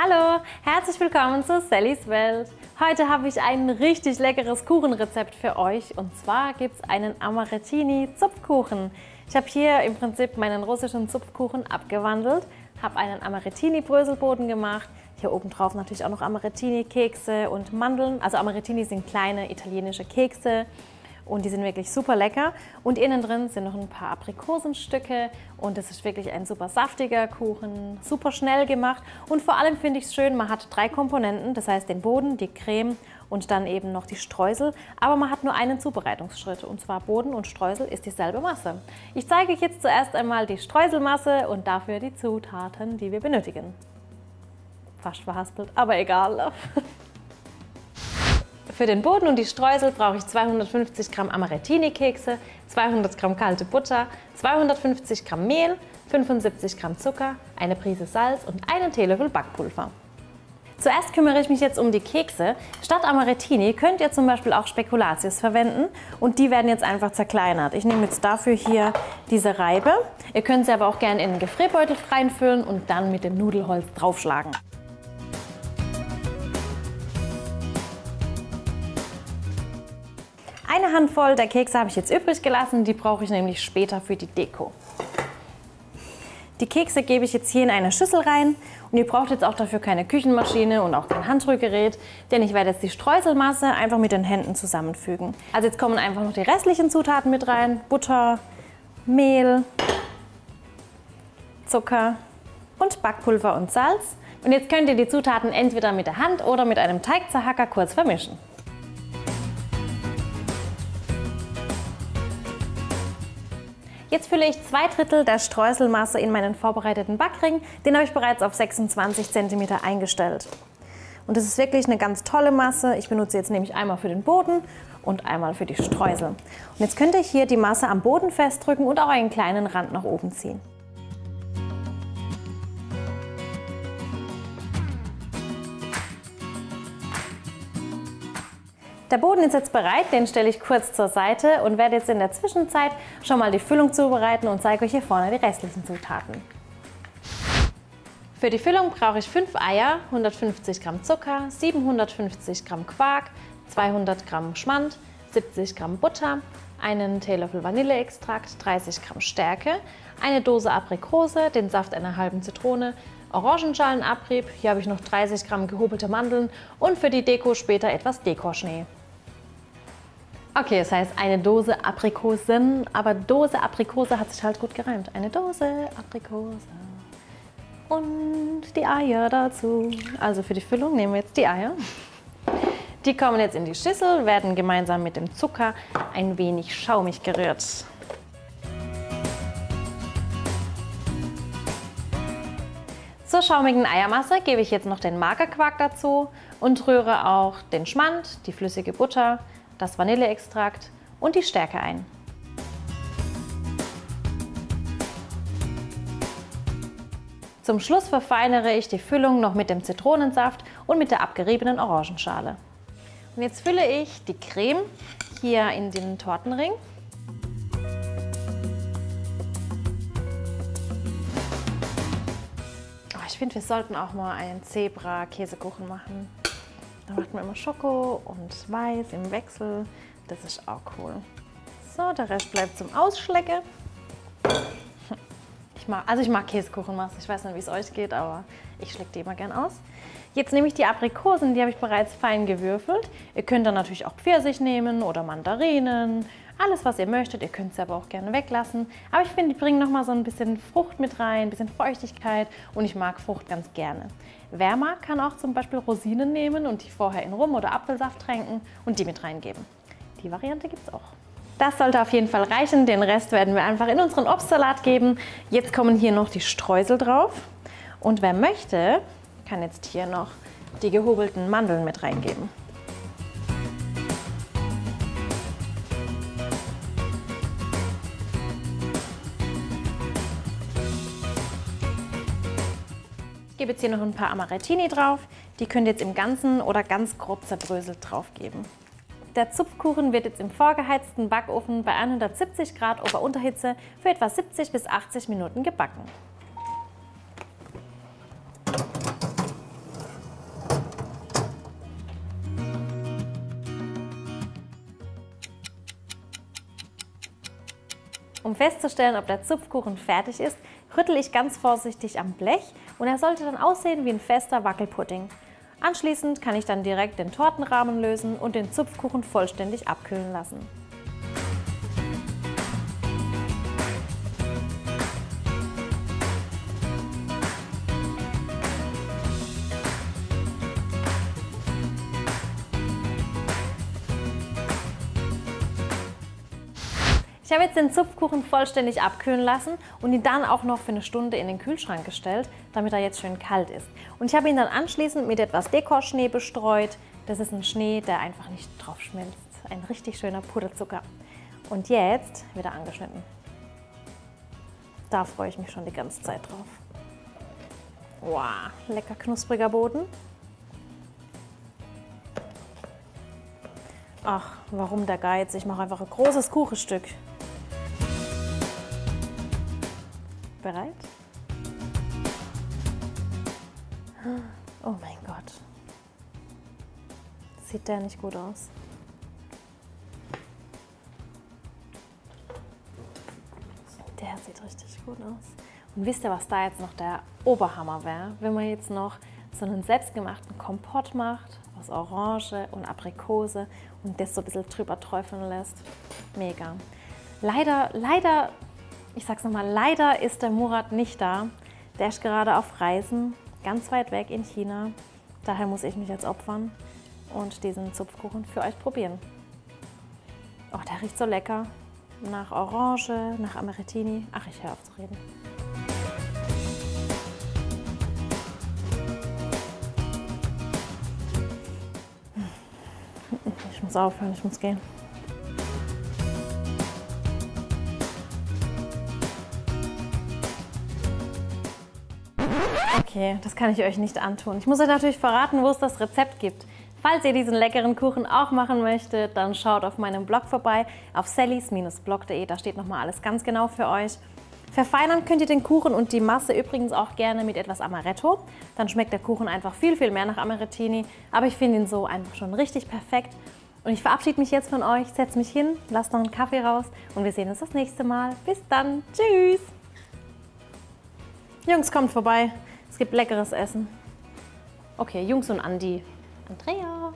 Hallo, herzlich willkommen zu Sallys Welt. Heute habe ich ein richtig leckeres Kuchenrezept für euch und zwar gibt es einen Amarettini Zupfkuchen. Ich habe hier im Prinzip meinen russischen Zupfkuchen abgewandelt, habe einen Amarettini Bröselboden gemacht, hier oben drauf natürlich auch noch Amarettini Kekse und Mandeln. Also Amarettini sind kleine italienische Kekse und die sind wirklich super lecker. Und innen drin sind noch ein paar Aprikosenstücke und das ist wirklich ein super saftiger Kuchen, super schnell gemacht und vor allem finde ich es schön, man hat drei Komponenten, das heißt den Boden, die Creme und dann eben noch die Streusel, aber man hat nur einen Zubereitungsschritt und zwar Boden und Streusel ist dieselbe Masse. Ich zeige euch jetzt zuerst einmal die Streuselmasse und dafür die Zutaten, die wir benötigen. Fast verhaspelt, aber egal. Für den Boden und die Streusel brauche ich 250 Gramm Amarettini-Kekse, 200 Gramm kalte Butter, 250 Gramm Mehl, 75 Gramm Zucker, eine Prise Salz und einen Teelöffel Backpulver. Zuerst kümmere ich mich jetzt um die Kekse. Statt Amarettini könnt ihr zum Beispiel auch Spekulatius verwenden und die werden jetzt einfach zerkleinert. Ich nehme jetzt dafür hier diese Reibe. Ihr könnt sie aber auch gerne in den Gefrierbeutel reinfüllen und dann mit dem Nudelholz draufschlagen. Eine Handvoll der Kekse habe ich jetzt übrig gelassen, die brauche ich nämlich später für die Deko. Die Kekse gebe ich jetzt hier in eine Schüssel rein und ihr braucht jetzt auch dafür keine Küchenmaschine und auch kein Handrührgerät, denn ich werde jetzt die Streuselmasse einfach mit den Händen zusammenfügen. Also jetzt kommen einfach noch die restlichen Zutaten mit rein. Butter, Mehl, Zucker und Backpulver und Salz. Und jetzt könnt ihr die Zutaten entweder mit der Hand oder mit einem Teigzerhacker kurz vermischen. Jetzt fülle ich zwei Drittel der Streuselmasse in meinen vorbereiteten Backring. Den habe ich bereits auf 26 cm eingestellt. Und das ist wirklich eine ganz tolle Masse. Ich benutze jetzt nämlich einmal für den Boden und einmal für die Streusel. Und jetzt könnt ihr hier die Masse am Boden festdrücken und auch einen kleinen Rand nach oben ziehen. Der Boden ist jetzt bereit, den stelle ich kurz zur Seite und werde jetzt in der Zwischenzeit schon mal die Füllung zubereiten und zeige euch hier vorne die restlichen Zutaten. Für die Füllung brauche ich 5 Eier, 150 Gramm Zucker, 750 Gramm Quark, 200 Gramm Schmand, 70 Gramm Butter, einen Teelöffel Vanilleextrakt, 30 Gramm Stärke, eine Dose Aprikose, den Saft einer halben Zitrone, Orangenschalenabrieb, hier habe ich noch 30 Gramm gehobelte Mandeln und für die Deko später etwas Dekoschnee. Okay, das heißt eine Dose Aprikosen, aber Dose Aprikose hat sich halt gut gereimt. Eine Dose Aprikose und die Eier dazu. Also für die Füllung nehmen wir jetzt die Eier. Die kommen jetzt in die Schüssel, werden gemeinsam mit dem Zucker ein wenig schaumig gerührt. Zur schaumigen Eiermasse gebe ich jetzt noch den Magerquark dazu und rühre auch den Schmand, die flüssige Butter, das Vanilleextrakt und die Stärke ein. Zum Schluss verfeinere ich die Füllung noch mit dem Zitronensaft und mit der abgeriebenen Orangenschale. Und jetzt fülle ich die Creme hier in den Tortenring. Oh, ich finde, wir sollten auch mal einen Zebra-Käsekuchen machen. Da macht man immer Schoko und Weiß im Wechsel. Das ist auch cool. So, der Rest bleibt zum Ausschlecken. Ich mag, also ich mag Käsekuchenmasse. Ich weiß nicht, wie es euch geht, aber ich schlecke die immer gern aus. Jetzt nehme ich die Aprikosen, die habe ich bereits fein gewürfelt. Ihr könnt dann natürlich auch Pfirsich nehmen oder Mandarinen alles, was ihr möchtet. Ihr könnt es aber auch gerne weglassen. Aber ich finde, die bringen nochmal so ein bisschen Frucht mit rein, ein bisschen Feuchtigkeit und ich mag Frucht ganz gerne. Wer mag, kann auch zum Beispiel Rosinen nehmen und die vorher in Rum oder Apfelsaft tränken und die mit reingeben. Die Variante gibt es auch. Das sollte auf jeden Fall reichen. Den Rest werden wir einfach in unseren Obstsalat geben. Jetzt kommen hier noch die Streusel drauf. Und wer möchte, kann jetzt hier noch die gehobelten Mandeln mit reingeben. gebe jetzt hier noch ein paar Amarettini drauf. Die könnt ihr jetzt im Ganzen oder ganz grob zerbröselt draufgeben. Der Zupfkuchen wird jetzt im vorgeheizten Backofen bei 170 Grad Ober-Unterhitze für etwa 70 bis 80 Minuten gebacken. Um festzustellen, ob der Zupfkuchen fertig ist, rüttel ich ganz vorsichtig am Blech und er sollte dann aussehen wie ein fester Wackelpudding. Anschließend kann ich dann direkt den Tortenrahmen lösen und den Zupfkuchen vollständig abkühlen lassen. Ich habe jetzt den Zupfkuchen vollständig abkühlen lassen und ihn dann auch noch für eine Stunde in den Kühlschrank gestellt, damit er jetzt schön kalt ist. Und ich habe ihn dann anschließend mit etwas Dekorschnee bestreut. Das ist ein Schnee, der einfach nicht drauf schmilzt. Ein richtig schöner Puderzucker. Und jetzt wird er angeschnitten. Da freue ich mich schon die ganze Zeit drauf. Wow, lecker knuspriger Boden. Ach, warum der Geiz? Ich mache einfach ein großes Kuchenstück. Bereit? Oh mein Gott. Sieht der nicht gut aus? Der sieht richtig gut aus. Und wisst ihr, was da jetzt noch der Oberhammer wäre? Wenn man jetzt noch so einen selbstgemachten Kompott macht aus Orange und Aprikose und das so ein bisschen drüber träufeln lässt. Mega. Leider, leider ich sag's nochmal, leider ist der Murat nicht da. Der ist gerade auf Reisen, ganz weit weg in China. Daher muss ich mich jetzt opfern und diesen Zupfkuchen für euch probieren. Oh, der riecht so lecker. Nach Orange, nach Amarettini. Ach, ich höre auf zu reden. Ich muss aufhören, ich muss gehen. Okay, das kann ich euch nicht antun. Ich muss euch natürlich verraten, wo es das Rezept gibt. Falls ihr diesen leckeren Kuchen auch machen möchtet, dann schaut auf meinem Blog vorbei, auf sallys-blog.de, da steht nochmal alles ganz genau für euch. Verfeinern könnt ihr den Kuchen und die Masse übrigens auch gerne mit etwas Amaretto. Dann schmeckt der Kuchen einfach viel, viel mehr nach Amarettini. Aber ich finde ihn so einfach schon richtig perfekt. Und ich verabschiede mich jetzt von euch, setze mich hin, lasst noch einen Kaffee raus und wir sehen uns das nächste Mal. Bis dann, tschüss! Jungs, kommt vorbei. Es gibt leckeres Essen. Okay, Jungs und Andi. Andrea.